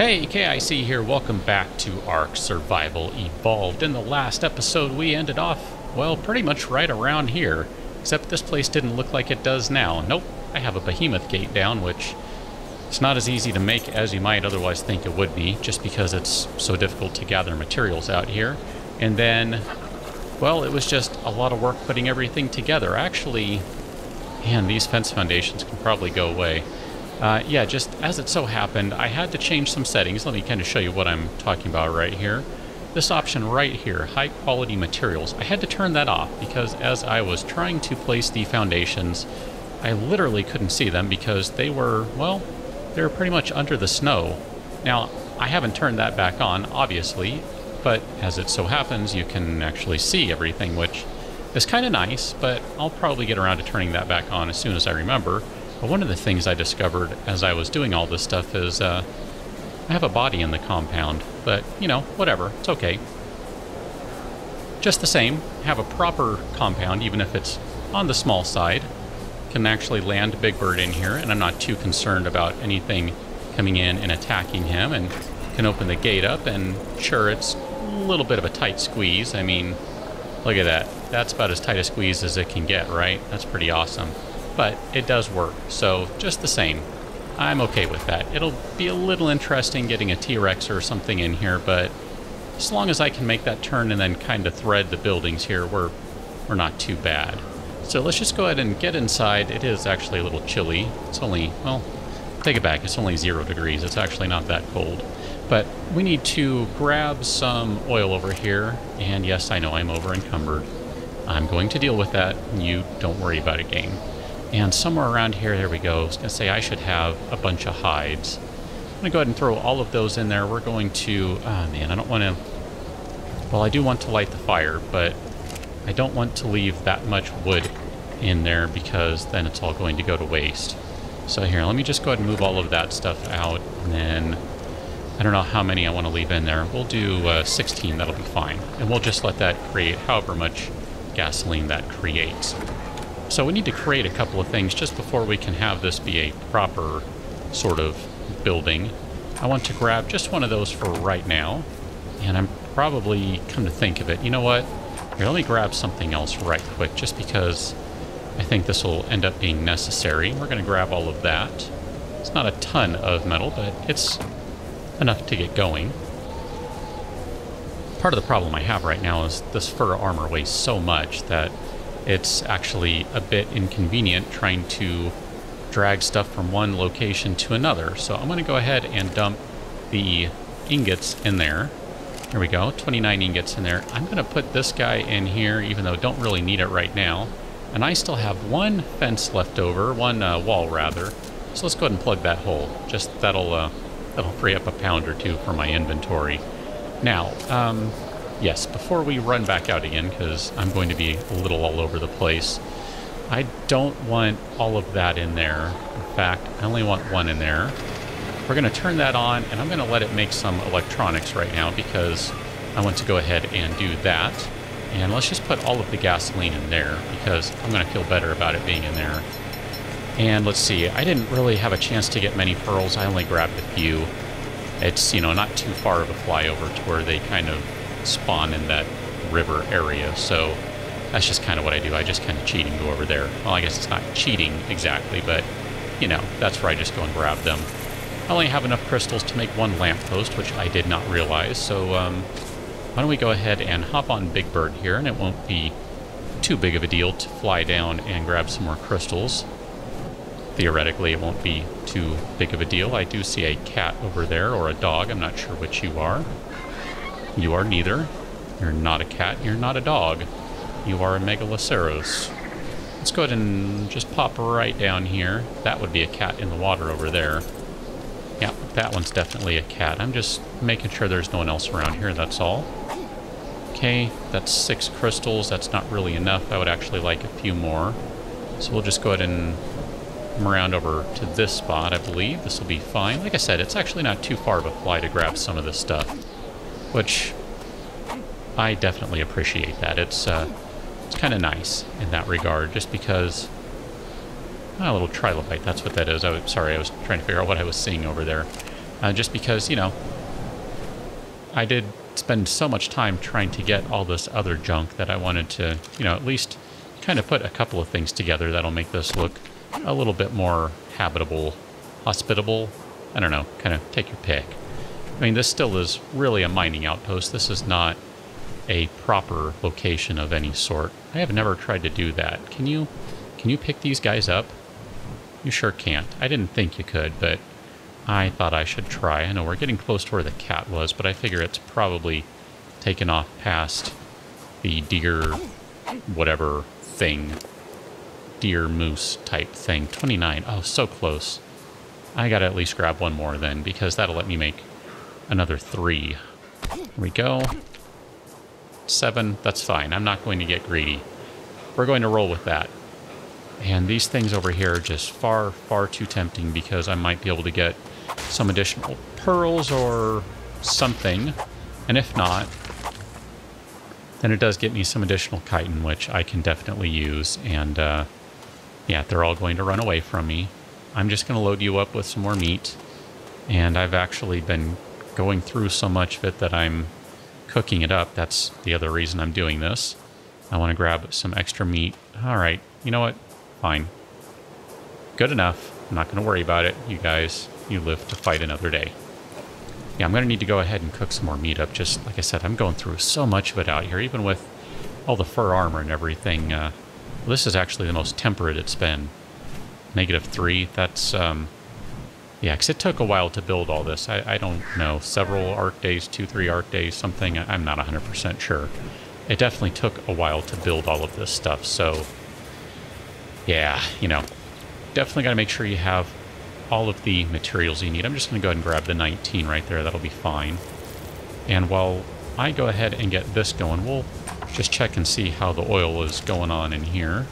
Hey, KIC here. Welcome back to Ark Survival Evolved. In the last episode, we ended off, well, pretty much right around here. Except this place didn't look like it does now. Nope, I have a behemoth gate down, which it's not as easy to make as you might otherwise think it would be, just because it's so difficult to gather materials out here. And then, well, it was just a lot of work putting everything together. Actually, man, these fence foundations can probably go away. Uh, yeah, just as it so happened, I had to change some settings. Let me kind of show you what I'm talking about right here. This option right here, high quality materials, I had to turn that off because as I was trying to place the foundations, I literally couldn't see them because they were, well, they were pretty much under the snow. Now, I haven't turned that back on, obviously, but as it so happens, you can actually see everything, which is kind of nice, but I'll probably get around to turning that back on as soon as I remember. But one of the things I discovered as I was doing all this stuff is uh, I have a body in the compound, but you know, whatever, it's okay. Just the same, have a proper compound, even if it's on the small side. Can actually land Big Bird in here, and I'm not too concerned about anything coming in and attacking him, and can open the gate up, and sure, it's a little bit of a tight squeeze. I mean, look at that. That's about as tight a squeeze as it can get, right? That's pretty awesome but it does work. So just the same, I'm okay with that. It'll be a little interesting getting a T-Rex or something in here, but as long as I can make that turn and then kind of thread the buildings here, we're, we're not too bad. So let's just go ahead and get inside. It is actually a little chilly. It's only, well, take it back. It's only zero degrees. It's actually not that cold. But we need to grab some oil over here. And yes, I know I'm over encumbered. I'm going to deal with that. You don't worry about it, game. And somewhere around here, there we go. I was going to say I should have a bunch of hides. I'm going to go ahead and throw all of those in there. We're going to... Oh, man, I don't want to... Well, I do want to light the fire, but I don't want to leave that much wood in there because then it's all going to go to waste. So here, let me just go ahead and move all of that stuff out, and then... I don't know how many I want to leave in there. We'll do uh, 16, that'll be fine. And we'll just let that create however much gasoline that creates. So we need to create a couple of things just before we can have this be a proper sort of building. I want to grab just one of those for right now. And I'm probably, come to think of it, you know what? Here, let me grab something else right quick just because I think this will end up being necessary. We're going to grab all of that. It's not a ton of metal, but it's enough to get going. Part of the problem I have right now is this fur armor weighs so much that it's actually a bit inconvenient trying to drag stuff from one location to another. So I'm going to go ahead and dump the ingots in there. There we go, 29 ingots in there. I'm going to put this guy in here, even though I don't really need it right now. And I still have one fence left over, one uh, wall rather. So let's go ahead and plug that hole. Just that'll uh, that'll free up a pound or two for my inventory. Now, um, yes, before we run back out again, because I'm going to be a little all over the place, I don't want all of that in there. In fact, I only want one in there. We're going to turn that on, and I'm going to let it make some electronics right now because I want to go ahead and do that. And let's just put all of the gasoline in there because I'm going to feel better about it being in there. And let's see, I didn't really have a chance to get many pearls. I only grabbed a few. It's, you know, not too far of a flyover to where they kind of spawn in that river area. So that's just kind of what I do. I just kind of cheat and go over there. Well, I guess it's not cheating exactly, but you know, that's where I just go and grab them. I only have enough crystals to make one lamppost, which I did not realize. So um, why don't we go ahead and hop on Big Bird here, and it won't be too big of a deal to fly down and grab some more crystals. Theoretically, it won't be too big of a deal. I do see a cat over there, or a dog. I'm not sure which you are. You are neither. You're not a cat. You're not a dog. You are a Megaloceros. Let's go ahead and just pop right down here. That would be a cat in the water over there. Yeah, that one's definitely a cat. I'm just making sure there's no one else around here, that's all. Okay, that's six crystals. That's not really enough. I would actually like a few more. So we'll just go ahead and come around over to this spot, I believe. This will be fine. Like I said, it's actually not too far of a fly to grab some of this stuff which I definitely appreciate that. It's uh, it's kind of nice in that regard, just because oh, a little trilobite. That's what that is. I was, sorry, I was trying to figure out what I was seeing over there. uh, just because, you know, I did spend so much time trying to get all this other junk that I wanted to, you know, at least kind of put a couple of things together that'll make this look a little bit more habitable, hospitable. I don't know, kind of take your pick. I mean, this still is really a mining outpost. This is not a proper location of any sort. I have never tried to do that. Can you can you pick these guys up? You sure can't. I didn't think you could, but I thought I should try. I know we're getting close to where the cat was, but I figure it's probably taken off past the deer whatever thing. Deer moose type thing. 29. Oh, so close. I gotta at least grab one more then, because that'll let me make another three. Here we go. Seven, that's fine. I'm not going to get greedy. We're going to roll with that. And these things over here are just far, far too tempting because I might be able to get some additional pearls or something. And if not, then it does get me some additional chitin, which I can definitely use. And uh, yeah, they're all going to run away from me. I'm just going to load you up with some more meat. And I've actually been going through so much of it that I'm cooking it up. That's the other reason I'm doing this. I want to grab some extra meat. All right, you know what? Fine. Good enough. I'm not going to worry about it. You guys, you live to fight another day. Yeah, I'm going to need to go ahead and cook some more meat up. Just like I said, I'm going through so much of it out here, even with all the fur armor and everything. Uh, this is actually the most temperate it's been. Negative three. That's, um, yeah, because it took a while to build all this. I, I don't know, several Ark days, two, three Ark days, something. I'm not 100% sure. It definitely took a while to build all of this stuff, so yeah, you know, definitely got to make sure you have all of the materials you need. I'm just going to go ahead and grab the 19 right there. That'll be fine. And while I go ahead and get this going, we'll just check and see how the oil is going on in here.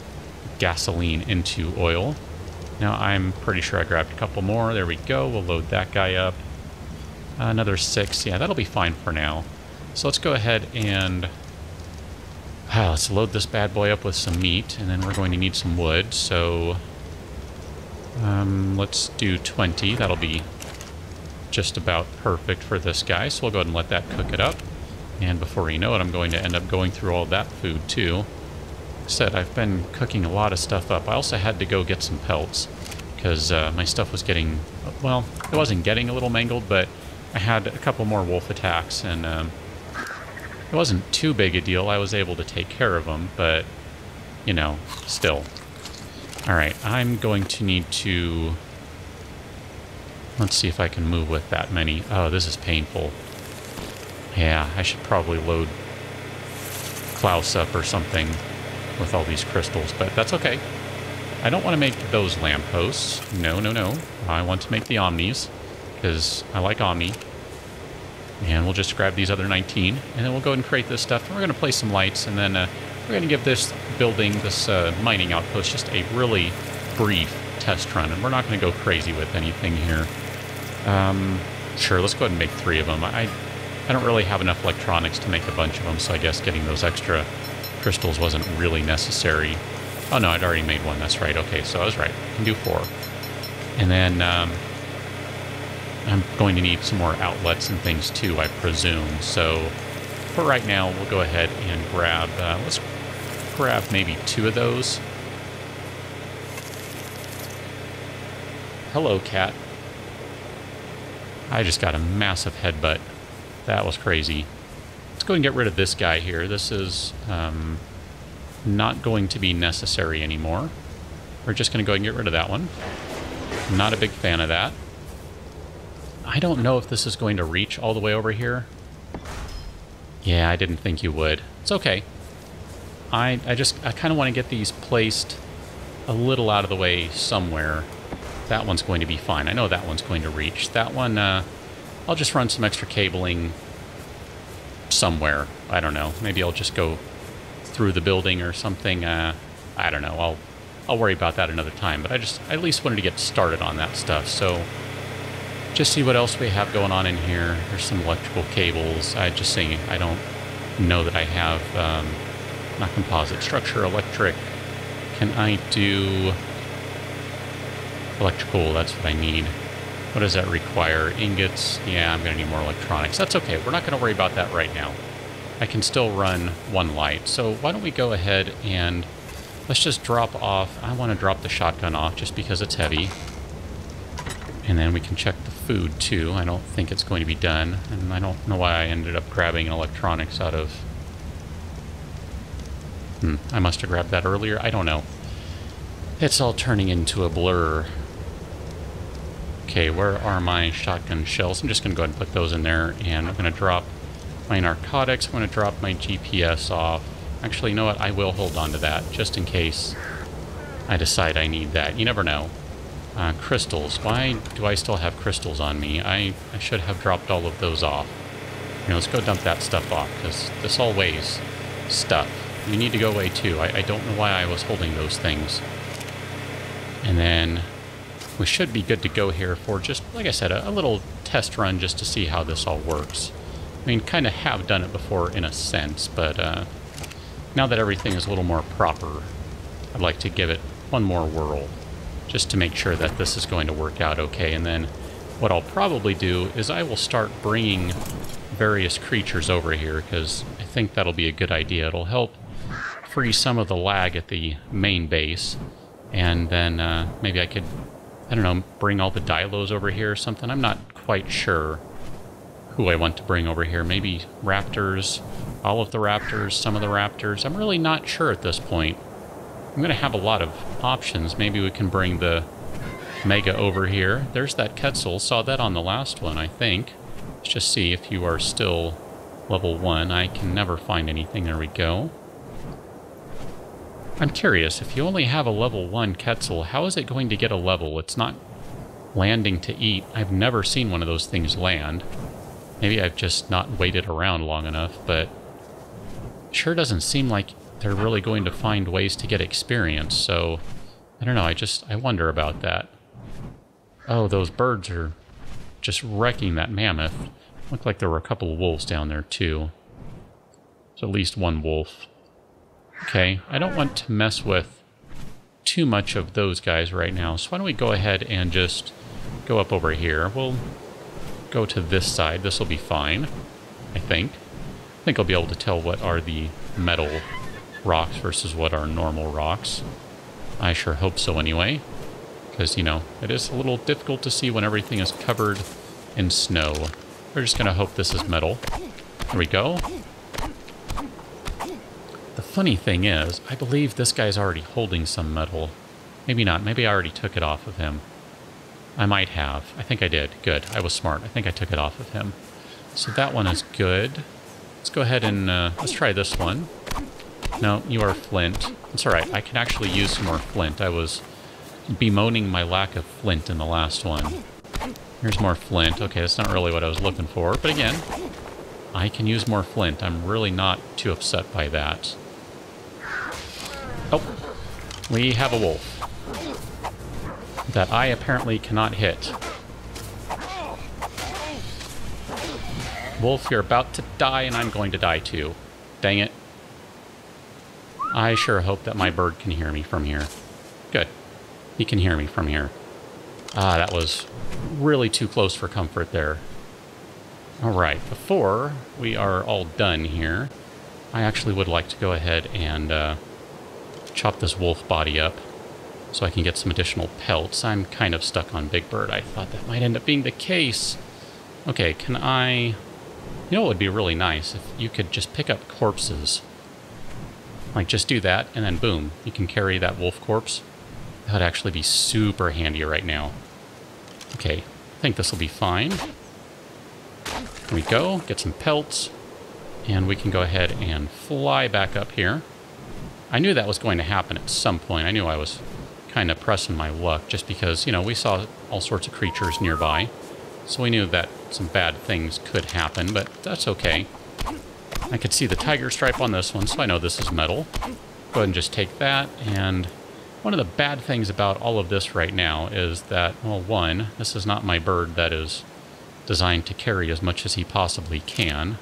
Gasoline into oil. Now I'm pretty sure I grabbed a couple more. There we go. We'll load that guy up. Another six. Yeah, that'll be fine for now. So let's go ahead and Ah, let's load this bad boy up with some meat, and then we're going to need some wood, so... Um, let's do 20. That'll be just about perfect for this guy, so we'll go ahead and let that cook it up. And before you know it, I'm going to end up going through all that food, too. Said, I've been cooking a lot of stuff up. I also had to go get some pelts, because uh, my stuff was getting... Well, it wasn't getting a little mangled, but I had a couple more wolf attacks, and... Um, it wasn't too big a deal. I was able to take care of them, but, you know, still. Alright, I'm going to need to... Let's see if I can move with that many. Oh, this is painful. Yeah, I should probably load Klaus up or something with all these crystals, but that's okay. I don't want to make those lampposts. No, no, no. I want to make the Omnis, because I like Omni. And we'll just grab these other 19, and then we'll go and create this stuff. And we're going to place some lights, and then uh, we're going to give this building, this uh, mining outpost, just a really brief test run. And we're not going to go crazy with anything here. Um, sure, let's go ahead and make three of them. I, I don't really have enough electronics to make a bunch of them, so I guess getting those extra crystals wasn't really necessary. Oh no, I'd already made one. That's right. Okay, so I was right. I can do four. And then um, I'm going to need some more outlets and things too, I presume. So for right now, we'll go ahead and grab, uh, let's grab maybe two of those. Hello, cat. I just got a massive headbutt. That was crazy. Go and get rid of this guy here. This is um, not going to be necessary anymore. We're just going to go and get rid of that one. Not a big fan of that. I don't know if this is going to reach all the way over here. Yeah, I didn't think you would. It's okay. I, I just, I kind of want to get these placed a little out of the way somewhere. That one's going to be fine. I know that one's going to reach. That one, uh, I'll just run some extra cabling somewhere. I don't know. Maybe I'll just go through the building or something. Uh, I don't know. I'll, I'll worry about that another time. But I just, I at least wanted to get started on that stuff. So just see what else we have going on in here. There's some electrical cables. I just say I don't know that I have um, not composite structure electric. Can I do electrical? That's what I need. What does that require? Ingots? Yeah, I'm going to need more electronics. That's okay. We're not going to worry about that right now. I can still run one light. So why don't we go ahead and let's just drop off. I want to drop the shotgun off just because it's heavy. And then we can check the food too. I don't think it's going to be done. And I don't know why I ended up grabbing electronics out of... Hmm, I must have grabbed that earlier. I don't know. It's all turning into a blur. Okay, where are my shotgun shells? I'm just going to go ahead and put those in there. And I'm going to drop my narcotics. I'm going to drop my GPS off. Actually, you know what? I will hold on to that just in case I decide I need that. You never know. Uh, crystals. Why do I still have crystals on me? I, I should have dropped all of those off. You know, let's go dump that stuff off, because this all weighs stuff. You need to go away too. I, I don't know why I was holding those things. And then we should be good to go here for just, like I said, a, a little test run just to see how this all works. I mean, kind of have done it before in a sense, but uh, now that everything is a little more proper, I'd like to give it one more whirl just to make sure that this is going to work out okay. And then what I'll probably do is I will start bringing various creatures over here because I think that'll be a good idea. It'll help free some of the lag at the main base. And then uh, maybe I could, I don't know, bring all the Dylos over here or something. I'm not quite sure who I want to bring over here. Maybe raptors, all of the raptors, some of the raptors. I'm really not sure at this point. I'm going to have a lot of options. Maybe we can bring the Mega over here. There's that Quetzal. Saw that on the last one, I think. Let's just see if you are still level 1. I can never find anything. There we go. I'm curious, if you only have a level 1 Quetzal, how is it going to get a level? It's not landing to eat. I've never seen one of those things land. Maybe I've just not waited around long enough, but sure doesn't seem like they're really going to find ways to get experience, so I don't know, I just, I wonder about that. Oh, those birds are just wrecking that mammoth. Looked like there were a couple of wolves down there, too. There's at least one wolf. Okay, I don't want to mess with too much of those guys right now, so why don't we go ahead and just go up over here. We'll go to this side. This will be fine, I think. I think I'll be able to tell what are the metal rocks versus what are normal rocks. I sure hope so anyway. Because, you know, it is a little difficult to see when everything is covered in snow. We're just going to hope this is metal. There we go. Funny thing is, I believe this guy's already holding some metal. Maybe not. Maybe I already took it off of him. I might have. I think I did. Good. I was smart. I think I took it off of him. So that one is good. Let's go ahead and uh, let's try this one. No, you are flint. It's alright. I can actually use some more flint. I was bemoaning my lack of flint in the last one. Here's more flint. Okay, that's not really what I was looking for. But again, I can use more flint. I'm really not too upset by that. We have a wolf that I apparently cannot hit. Wolf, you're about to die, and I'm going to die too. Dang it. I sure hope that my bird can hear me from here. Good. He can hear me from here. Ah, that was really too close for comfort there. Alright, before we are all done here, I actually would like to go ahead and uh, chop this wolf body up so I can get some additional pelts. I'm kind of stuck on Big Bird. I thought that might end up being the case. Okay, can I... You know what would be really nice? If you could just pick up corpses. Like, just do that, and then boom, you can carry that wolf corpse. That would actually be super handy right now. Okay, I think this will be fine. Here we go, get some pelts, and we can go ahead and fly back up here. I knew that was going to happen at some point. I knew I was kind of pressing my luck just because, you know, we saw all sorts of creatures nearby. So we knew that some bad things could happen, but that's okay. I could see the tiger stripe on this one, so I know this is metal. Go ahead and just take that, and one of the bad things about all of this right now is that, well, one, this is not my bird that is designed to carry as much as he possibly can.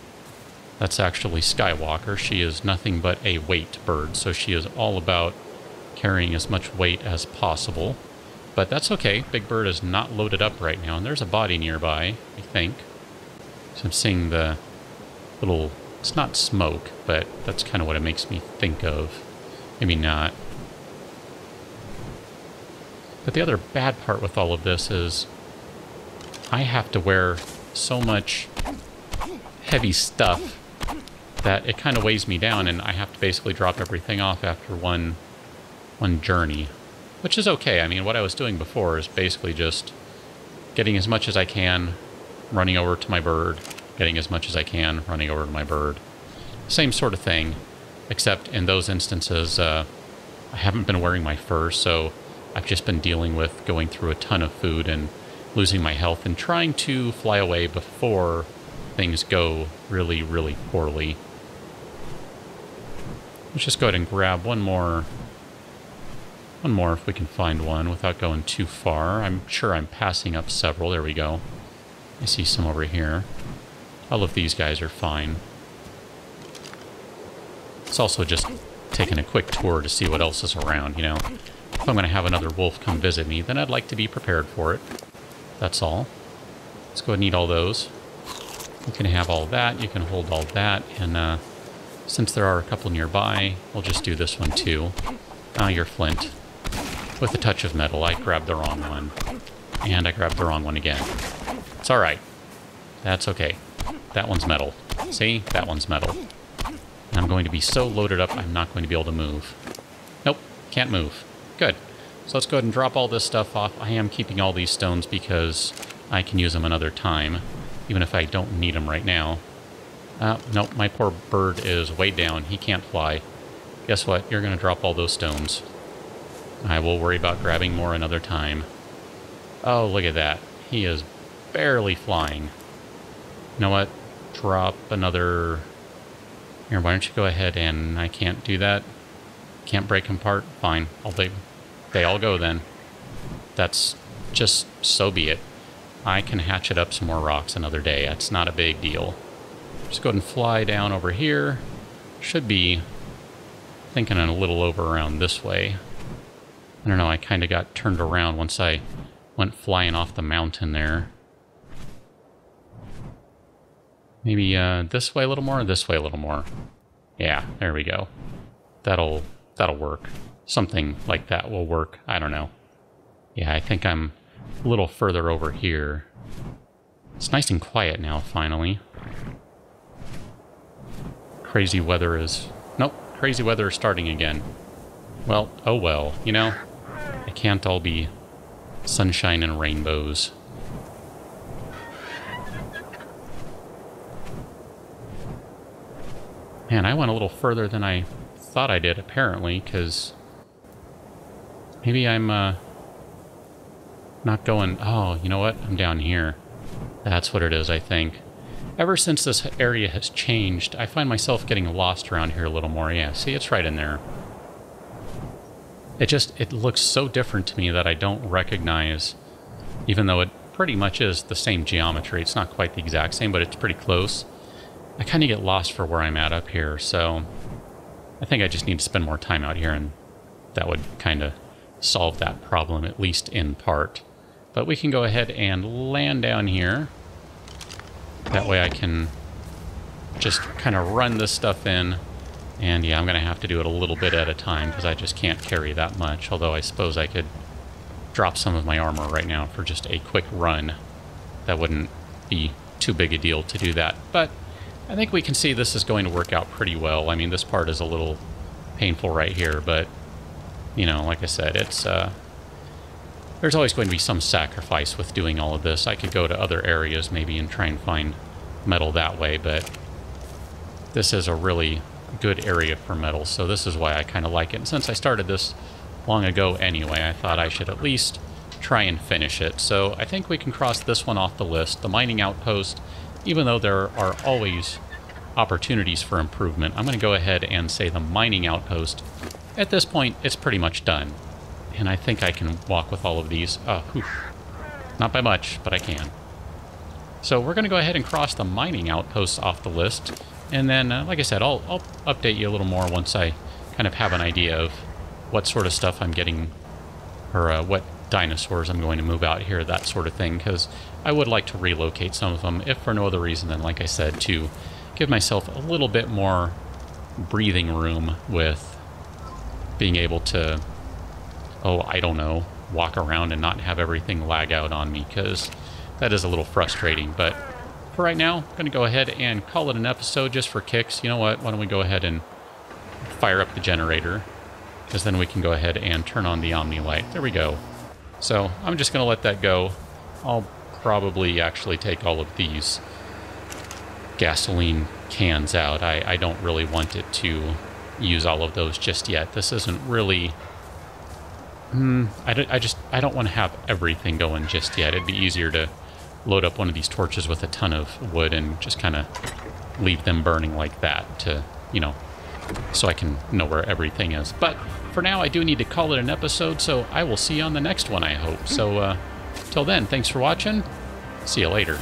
That's actually Skywalker. She is nothing but a weight bird, so she is all about carrying as much weight as possible. But that's okay. Big Bird is not loaded up right now, and there's a body nearby, I think. So I'm seeing the little... It's not smoke, but that's kind of what it makes me think of. Maybe not. But the other bad part with all of this is I have to wear so much heavy stuff that it kind of weighs me down and I have to basically drop everything off after one one journey, which is okay. I mean, what I was doing before is basically just getting as much as I can, running over to my bird, getting as much as I can, running over to my bird. Same sort of thing, except in those instances, uh, I haven't been wearing my fur, so I've just been dealing with going through a ton of food and losing my health and trying to fly away before things go really, really poorly. Let's just go ahead and grab one more one more if we can find one without going too far. I'm sure I'm passing up several. There we go. I see some over here. All of these guys are fine. It's also just taking a quick tour to see what else is around, you know. If I'm going to have another wolf come visit me, then I'd like to be prepared for it. That's all. Let's go ahead and eat all those. You can have all that, you can hold all that, and uh, since there are a couple nearby, we'll just do this one too. Ah, you're flint. With a touch of metal, I grabbed the wrong one. And I grabbed the wrong one again. It's alright. That's okay. That one's metal. See? That one's metal. And I'm going to be so loaded up, I'm not going to be able to move. Nope, can't move. Good. So let's go ahead and drop all this stuff off. I am keeping all these stones because I can use them another time, even if I don't need them right now. Uh, nope, my poor bird is way down. He can't fly. Guess what? You're going to drop all those stones. I will worry about grabbing more another time. Oh, look at that. He is barely flying. You know what? Drop another... Here, why don't you go ahead and... I can't do that. Can't break them apart? Fine. I'll they, they all go then. That's just so be it. I can hatchet up some more rocks another day. That's not a big deal. Just go ahead and fly down over here. Should be thinking a little over around this way. I don't know, I kind of got turned around once I went flying off the mountain there. Maybe uh, this way a little more, this way a little more. Yeah, there we go. That'll that'll work. Something like that will work. I don't know. Yeah, I think I'm a little further over here. It's nice and quiet now, finally. Crazy weather is... Nope, crazy weather is starting again. Well, oh well, you know? It can't all be sunshine and rainbows. Man, I went a little further than I thought I did, apparently, because maybe I'm uh, not going... Oh, you know what? I'm down here. That's what it is, I think. Ever since this area has changed, I find myself getting lost around here a little more. Yeah, see, it's right in there. It just, it looks so different to me that I don't recognize, even though it pretty much is the same geometry. It's not quite the exact same, but it's pretty close. I kind of get lost for where I'm at up here, so I think I just need to spend more time out here, and that would kind of solve that problem, at least in part. But we can go ahead and land down here. That way I can just kind of run this stuff in and yeah, I'm going to have to do it a little bit at a time because I just can't carry that much. Although I suppose I could drop some of my armor right now for just a quick run. That wouldn't be too big a deal to do that. But I think we can see this is going to work out pretty well. I mean, this part is a little painful right here, but, you know, like I said, it's, uh, there's always going to be some sacrifice with doing all of this. I could go to other areas maybe and try and find metal that way, but this is a really good area for metal, so this is why I kind of like it. And since I started this long ago anyway, I thought I should at least try and finish it. So I think we can cross this one off the list. The mining outpost, even though there are always opportunities for improvement, I'm going to go ahead and say the mining outpost. At this point, it's pretty much done. And I think I can walk with all of these. Whew. Not by much, but I can. So we're going to go ahead and cross the mining outposts off the list. And then, uh, like I said, I'll, I'll update you a little more once I kind of have an idea of what sort of stuff I'm getting, or uh, what dinosaurs I'm going to move out here, that sort of thing, because I would like to relocate some of them, if for no other reason than, like I said, to give myself a little bit more breathing room with being able to, oh, I don't know, walk around and not have everything lag out on me, because that is a little frustrating. But for right now, I'm going to go ahead and call it an episode just for kicks. You know what? Why don't we go ahead and fire up the generator, because then we can go ahead and turn on the Omni light. There we go. So I'm just going to let that go. I'll probably actually take all of these gasoline cans out. I, I don't really want it to use all of those just yet. This isn't really... Hmm, I, I just I don't want to have everything going just yet. It'd be easier to load up one of these torches with a ton of wood and just kind of leave them burning like that to, you know, so I can know where everything is. But for now, I do need to call it an episode, so I will see you on the next one, I hope. So, uh, till then, thanks for watching. See you later.